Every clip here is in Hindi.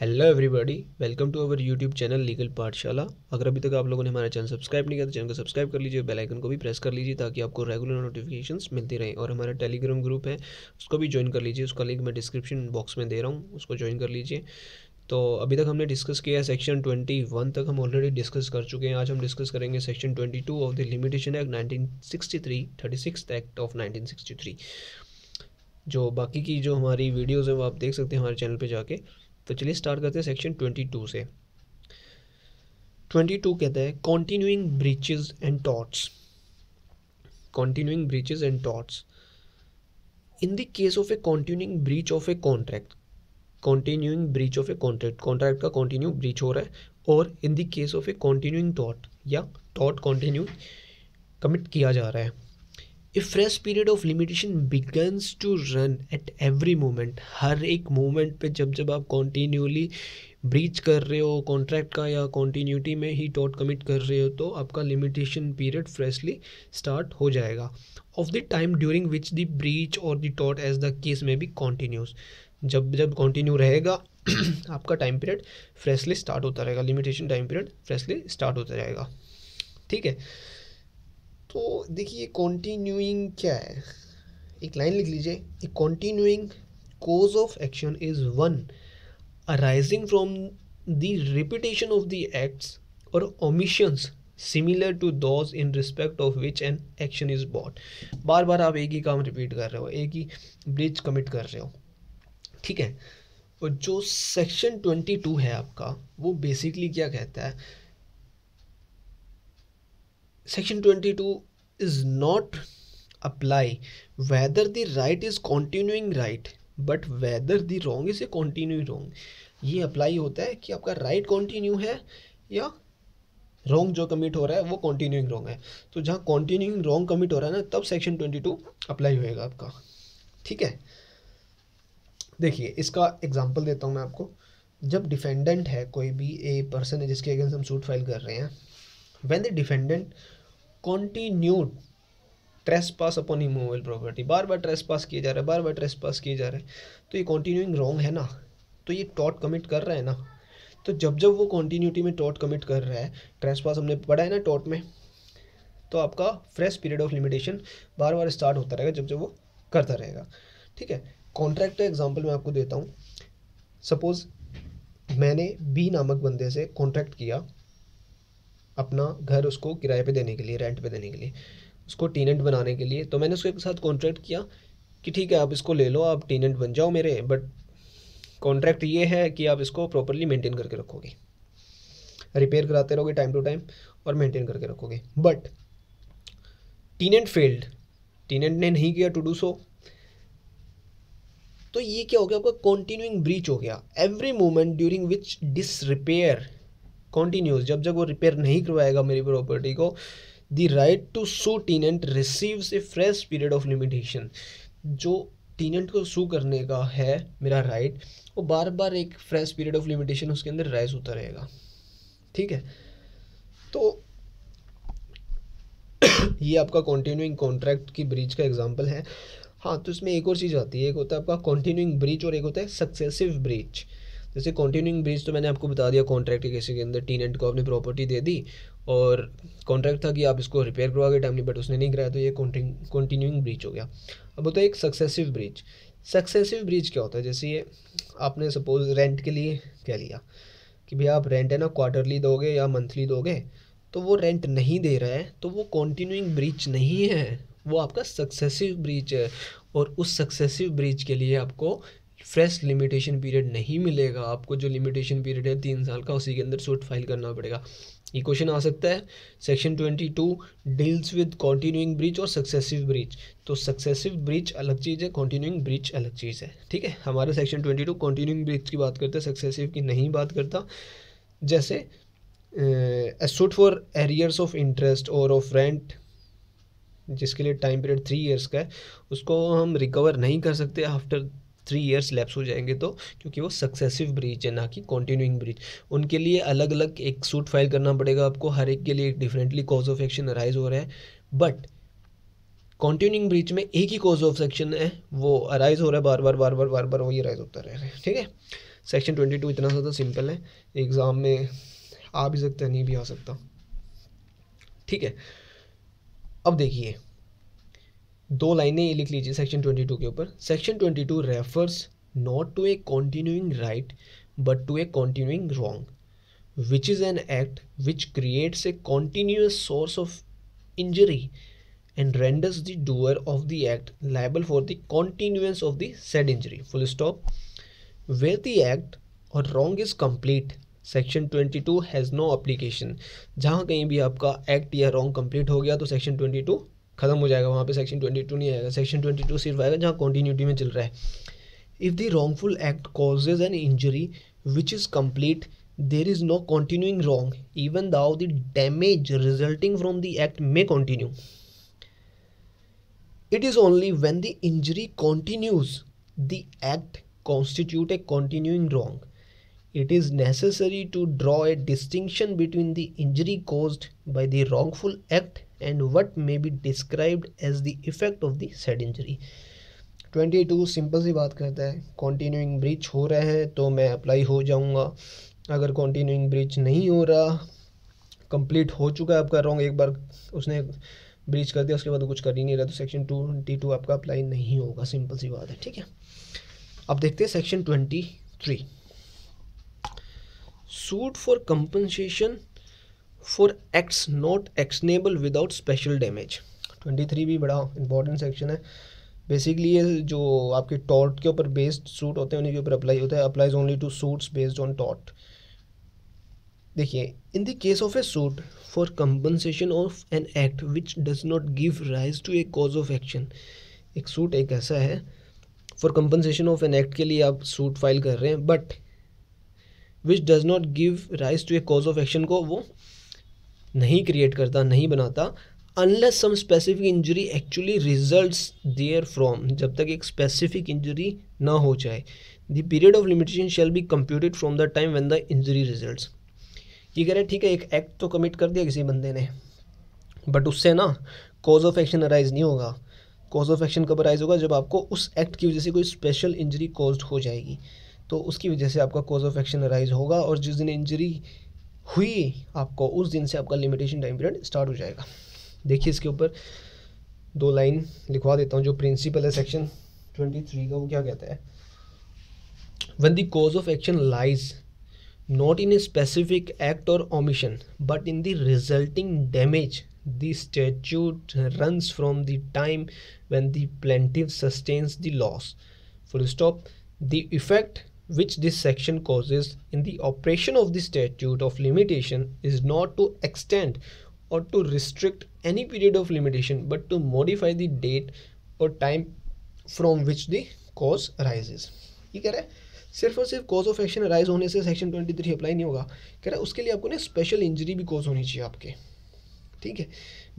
Hello everybody welcome to our YouTube channel legal Pathshala अगर अभी तक आप लोगों ने हमारा चैनल सब्सक्राइब नहीं किया तो चैनल को सब्सक्राइब कर लीजिए बेल आइकन को भी प्रेस कर लीजिए ताकि आपको रेगुलर नोटिफिकेशंस मिलती रहें। और हमारा टेलीग्राम ग्रुप है, उसको भी ज्वाइन कर लीजिए, उसका लिंक मैं डिस्क्रिप्शन बॉक्स में दे रहा हूँ, उसको ज्वाइन कर लीजिए। तो अभी तक हमने डिस्कस किया है सेक्शन ट्वेंटी वन तक, हम ऑलरेडी डिस्कस कर चुके हैं। आज हम डिस्कस करेंगे section twenty two of the limitation act nineteen sixty three thirty six act of nineteen sixty three जो बाकी की जो हमारी वीडियोज़ हैं, वो आप देख सकते हैं हमारे चैनल पर जाके। तो चलिए स्टार्ट करते हैं सेक्शन ट्वेंटी टू से। ट्वेंटी टू कहता है continuing breaches and torts continuing breaches and torts in the case of a continuing breach of a contract continuing breach of a contract contract का कॉन्टिन्यू ब्रीच हो रहा है, और in the case of a continuing taught या टॉट कॉन्टिन्यू कमिट किया जा रहा है। A fresh period of limitation begins to run at every moment हर एक मोमेंट पे जब जब आप कॉन्टीन्यूली ब्रीच कर रहे हो कॉन्ट्रैक्ट का या कॉन्टीन्यूटी में ही टॉट कमिट कर रहे हो तो आपका लिमिटेशन पीरियड फ्रेशली स्टार्ट हो जाएगा। Of the time during which the breach और द टॉट एज द केस में भी कॉन्टीन्यूस जब जब कॉन्टीन्यू रहेगा, आपका टाइम पीरियड फ्रेशली स्टार्ट होता रहेगा। Limitation time period freshly start होता रहेगा। ठीक है? तो देखिए कॉन्टीन्यूइंग क्या है? एक लाइन लिख लीजिए। Continuing cause of action is one arising from the repetition of the acts or omissions similar to those in respect of which an action is brought बार बार आप एक ही काम रिपीट कर रहे हो, एक ही ब्रिज कमिट कर रहे हो। ठीक है? और जो सेक्शन ट्वेंटी टू है आपका, वो बेसिकली क्या कहता है? Section 22 is not apply. Whether the right is continuing right, but whether the wrong is a continuing wrong. ये अप्लाई होता है कि आपका राइट right कंटिन्यू है या रॉन्ग जो कमिट हो रहा है, वो कंटिन्यूइंग रॉन्ग है। तो जहाँ कंटिन्यूइंग रॉन्ग कमिट हो रहा है ना, तब सेक्शन 22 अप्लाई होएगा आपका। ठीक है? देखिए, इसका एग्जांपल देता हूँ मैं आपको। जब डिफेंडेंट है, कोई भी ए पर्सन है जिसके अगेंस्ट हम सूट फ़ाइल कर रहे हैं, when the defendant continued trespass upon immovable property बार बार ट्रेस पास किए जा रहे हैं, बार बार ट्रेस पास किए जा रहे हैं। तो ये कॉन्टीन्यूइंग रॉन्ग है ना? तो ये टॉट कमिट कर रहा है ना? तो जब जब वो कॉन्टीन्यूटी में टॉट कमिट कर रहा है ट्रेस पास हमने पढ़ा है ना टॉट में तो आपका फ्रेश पीरियड ऑफ़ लिमिटेशन बार बार स्टार्ट होता रहेगा, जब जब वो करता रहेगा। ठीक है? कॉन्ट्रैक्ट एग्ज़ाम्पल मैं आपको देता हूँ। सपोज़ मैंने बी नामक बंदे से कॉन्ट्रैक्ट किया अपना घर उसको किराए पे देने के लिए रेंट पे देने के लिए, उसको टीनेंट बनाने के लिए। तो मैंने उसके साथ कॉन्ट्रैक्ट किया कि ठीक है, आप इसको ले लो, आप टीनेंट बन जाओ मेरे बट कॉन्ट्रैक्ट ये है कि आप इसको प्रॉपरली मेंटेन करके रखोगे। रिपेयर कराते रहोगे टाइम टू टाइम और मेंटेन करके रखोगे। बट टीनेंट फेल्ड टीनेंट ने नहीं किया टू डू सो तो ये क्या हो गया? आपका कॉन्टिन्यूइंग ब्रीच हो गया। Every moment during which this repair continues जब जब वो रिपेयर नहीं करवाएगा मेरी प्रॉपर्टी को the right to sue tenant receives a fresh period of limitation जो टीनेंट को सू करने का है, मेरा राइट वो बार बार एक फ्रेश पीरियड ऑफ़ लिमिटेशन उसके अंदर राइज होता रहेगा। ठीक है? तो ये आपका कॉन्टिन्यूइंग कॉन्ट्रैक्ट की ब्रीच का एग्ज़ाम्पल है। हाँ तो इसमें एक और चीज़ आती है, एक होता है आपका कॉन्टिन्यूइंग ब्रीच और एक होता है सक्सेसिव ब्रीच जैसे कॉन्टिन्यूइंग ब्रिज तो मैंने आपको बता दिया कॉन्ट्रैक्ट के केस के अंदर टीनेंट को अपनी प्रॉपर्टी दे दी और कॉन्ट्रैक्ट था कि आप इसको रिपेयर करवा के टाइमली बट उसने नहीं कराया तो ये कॉन्टिन्यूइंग ब्रिज हो गया। अब होता है एक सक्सेसिव ब्रिज सक्सेसिव ब्रिज क्या होता है? जैसे ये आपने सपोज़ रेंट के लिए कह लिया कि भैया आप रेंट है ना क्वार्टरली दोगे या मंथली दोगे तो वो रेंट नहीं दे रहा है तो वो कॉन्टिन्यूइंग ब्रिज नहीं है। वो आपका सक्सेसिव ब्रिज है और उस सक्सेसिव ब्रिज के लिए आपको फ्रेश लिमिटेशन पीरियड नहीं मिलेगा। आपको जो लिमिटेशन पीरियड है, तीन साल का, उसी के अंदर सूट फ़ाइल करना पड़ेगा। ये क्वेश्चन आ सकता है। Section twenty two deals with continuing breach और सक्सेसिव ब्रिज तो सक्सेसिव ब्रिज अलग चीज़ है कॉन्टिन्यूइंग ब्रिज अलग चीज़ है। ठीक है? हमारे section twenty two continuing breach की बात करते हैं सक्सेसिव की नहीं बात करता। जैसे suit for arrears of interest और ऑफ़ रेंट जिसके लिए टाइम पीरियड थ्री इयर्स का है, उसको हम रिकवर नहीं कर सकते आफ्टर थ्री ईयर्स लैप्स हो जाएँगे तो क्योंकि वो सक्सेसिव ब्रीच है, ना कि कॉन्टिन्यूइंग ब्रीच उनके लिए अलग अलग एक सूट फ़ाइल करना पड़ेगा आपको, हर एक के लिए एक differently cause of action arise हो रहा है। बट कॉन्टिन्यूइंग ब्रीच में एक ही कॉज ऑफ़ सेक्शन है, वो अराइज हो रहा है, बार बार बार बार बार बार वही अराइज होता रह रहा है, ठीक है? सेक्शन ट्वेंटी टू इतना ज़्यादा सिंपल है एग्ज़ाम में आ भी सकता है, नहीं भी आ सकता। ठीक है? अब देखिए दो लाइनें ये लिख लीजिए सेक्शन ट्वेंटी टू के ऊपर। Section twenty two refers not to a continuing right but to a continuing wrong which is an act which creates a continuous source of injury and renders the doer of the act liable for the continuance of the said injury. Full stop. Where the act or wrong is complete section 22 has no application जहाँ कहीं भी आपका एक्ट या रॉन्ग कंप्लीट हो गया तो सेक्शन 22 खत्म हो जाएगा, वहाँ पे सेक्शन ट्वेंटी टू नहीं आएगा। सेक्शन ट्वेंटी टू सिर्फ़ आएगा जहाँ कॉन्टीन्यूटी में चल रहा है। If the wrongful act causes an injury which is complete there is no continuing wrong even the though the damage resulting from the act may continue it is only when the injury continues the act constitute a continuing wrong it is necessary to draw a distinction between the injury caused by the wrongful act and what may be described as the effect of the said injury. 22 simple सी बात करता है। कॉन्टीन्यूइंग ब्रीच हो रहा है तो मैं अप्लाई हो जाऊँगा। अगर कॉन्टीन्यूइंग ब्रीच नहीं हो रहा कंप्लीट हो चुका है आपका रॉन्ग एक बार उसने ब्रीच कर दिया, उसके बाद कुछ कर ही नहीं रहा तो सेक्शन टू ट्वेंटी टू आपका अप्लाई नहीं होगा सिंपल सी बात है, ठीक है? अब देखते हैं section twenty three suit for compensation for acts not actionable without special damage twenty three भी बड़ा इंपॉर्टेंट सेक्शन है। बेसिकली ये जो आपके टॉट के ऊपर बेस्ड सूट होते हैं, उन्हीं के ऊपर अप्लाई होता है। Applies only to suits based on taught देखिए in the case of a suit for compensation of an act which does not give rise to a cause of action एक सूट एक ऐसा है। For compensation of an act के लिए आप सूट फ़ाइल कर रहे हैं but which does not give rise to a cause of action को वो नहीं क्रिएट करता, नहीं बनाता unless some specific injury actually result therefrom जब तक एक स्पेसिफिक इंजरी ना हो जाए। The period of limitation shall be computed from the time when the injury result ये कह रहे ठीक है, एक एक्ट तो कमिट कर दिया किसी बंदे ने बट उससे ना कॉज ऑफ़ एक्शन अराइज नहीं होगा। कॉज ऑफ़ एक्शन कब अराइज होगा? जब आपको उस एक्ट की वजह से कोई स्पेशल इंजरी कॉज हो जाएगी। तो उसकी वजह से आपका कॉज ऑफ़ एक्शन अराइज होगा, और जिस दिन इंजरी हुई, आपको उस दिन से आपका लिमिटेशन टाइम पीरियड स्टार्ट हो जाएगा। देखिए इसके ऊपर दो लाइन लिखवा देता हूँ, जो प्रिंसिपल है सेक्शन 23 का, वो क्या कहता है? One the cause of action lies not in a specific act or omission but in the resulting damage the statute runs from the time when the plaintiff sustains the loss full stop the effect which this section causes in the operation of the statute of limitation is not to extend or to restrict any period of limitation but to modify the date or time from which the cause arises. कह रहा है सिर्फ़ और सिर्फ़ कॉज ऑफ़ एक्शन राइज होने से सेक्शन ट्वेंटी थ्री अप्लाई नहीं होगा कह रहा है उसके लिए आपको ना स्पेशल इंजरी भी कॉज होनी चाहिए आपके ठीक है?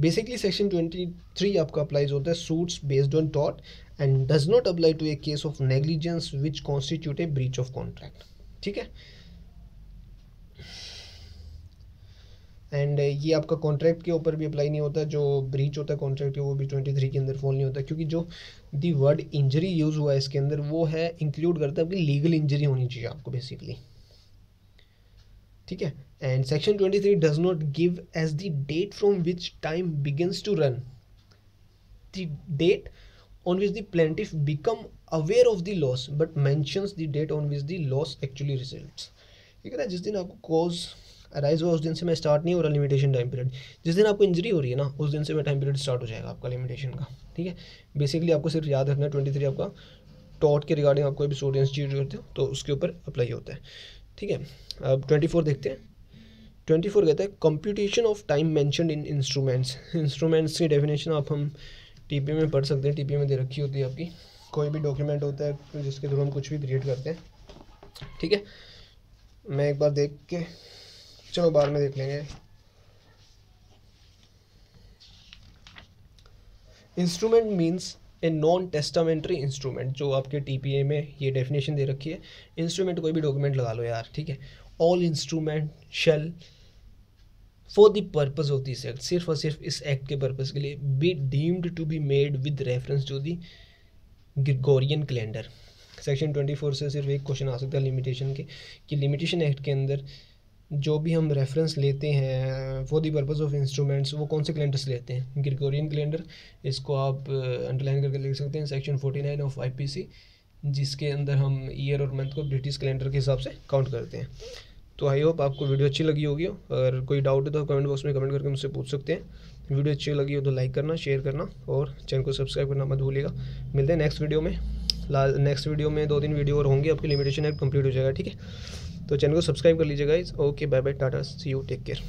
बेसिकली सेक्शन ट्वेंटी थ्री आपका अप्लाइज होता है suits based on taught and does not apply to a case of negligence which constitute a breach of contract ठीक है? एंड ये आपका कॉन्ट्रैक्ट के ऊपर भी अप्लाई नहीं होता, जो ब्रीच होता है कॉन्ट्रैक्ट के, वो भी ट्वेंटी थ्री के अंदर फॉल नहीं होता क्योंकि जो दी वर्ड इंजरी यूज़ हुआ है इसके अंदर, वो है इंक्लूड करता है आपकी लीगल इंजरी होनी चाहिए आपको बेसिकली ठीक है? Section twenty three does not give as the date from which time begins to run the date on which the plaintiff become aware of the loss but mentions the date on which the loss actually result ठीक है जिस दिन आपको कॉज अराइज हुआ, उस दिन से मैं स्टार्ट नहीं हो रहा लिमिटेशन टाइम पीरियड जिस दिन आपको इंजरी हो रही है ना, उस दिन से मैं टाइम पीरियड स्टार्ट हो जाएगा आपका लिमिटेशन का। ठीक है? बेसिकली आपको सिर्फ़ याद रखना है ट्वेंटी थ्री आपका टॉट के रिगार्डिंग आप कोई भी स्टूडेंट इंस्टीट्यूट करते हो तो उसके ऊपर अप्लाई होता है। ठीक है? अब ट्वेंटी फोर देखते हैं। ट्वेंटी फोर कहता है computation of time mention in instruments instruments की डेफिनेशन आप हम टीपीए में पढ़ सकते हैं टीपीए में दे रखी होती है आपकी। कोई भी डॉक्यूमेंट होता है जिसके थ्रू हम कुछ भी क्रिएट करते हैं। ठीक है? मैं एक बार देख के, चलो बाद में देख लेंगे। Instrument means a non testamentary instrument जो आपके टी में ये डेफिनेशन दे रखी है। इंस्ट्रूमेंट कोई भी डॉक्यूमेंट लगा लो यार, ठीक है? All instrument shall for the purpose of this act सिर्फ़ और सिर्फ़ इस एक्ट के पर्पज़ के लिए be deemed to be made with reference to the Gregorian calendar section twenty four से सिर्फ़ एक क्वेश्चन आ सकता है लिमिटेशन के, कि लिमिटेशन एक्ट के अंदर जो भी हम रेफरेंस लेते हैं for the purpose of instruments वो कौन से कैलेंडर से लेते हैं? ग्रिगोरियन कैलेंडर इसको आप अंडरलाइन करके लिख सकते हैं section forty nine of I P C जिसके अंदर हम ईयर और मंथ को ब्रिटिश कैलेंडर के हिसाब से काउंट करते हैं। तो आई होप आपको वीडियो अच्छी लगी होगी। अगर कोई डाउट है तो कमेंट बॉक्स में कमेंट करके मुझसे पूछ सकते हैं। वीडियो अच्छी लगी हो तो लाइक करना शेयर करना और चैनल को सब्सक्राइब करना मत भूलिएगा। मिलते हैं नेक्स्ट वीडियो में। नेक्स्ट वीडियो में दो तीन वीडियो और होंगे, आपकी लिमिटेशन एक्ट कंप्लीट हो जाएगा, ठीक है? तो चैनल को सब्सक्राइब कर लीजिएगा इस okay bye bye tata see you take care